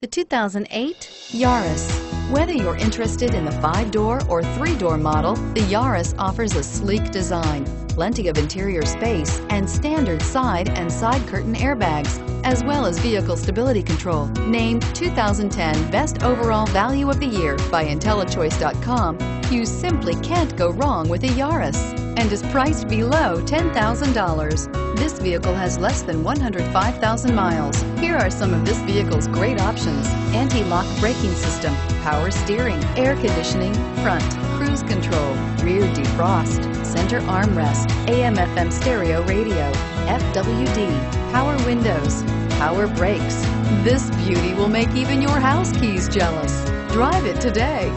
The 2008 Yaris. Whether you're interested in the five-door or three-door model, the Yaris offers a sleek design, plenty of interior space, and standard side and side curtain airbags, as well as vehicle stability control. Named 2010 Best Overall Value of the Year by IntelliChoice.com, you simply can't go wrong with a Yaris and is priced below $10,000. This vehicle has less than 105,000 miles. Here are some of this vehicle's great options. Anti-lock braking system, power steering, air conditioning, front, cruise control, rear defrost, center armrest, AM FM stereo radio, FWD, power windows, power brakes. This beauty will make even your house keys jealous. Drive it today.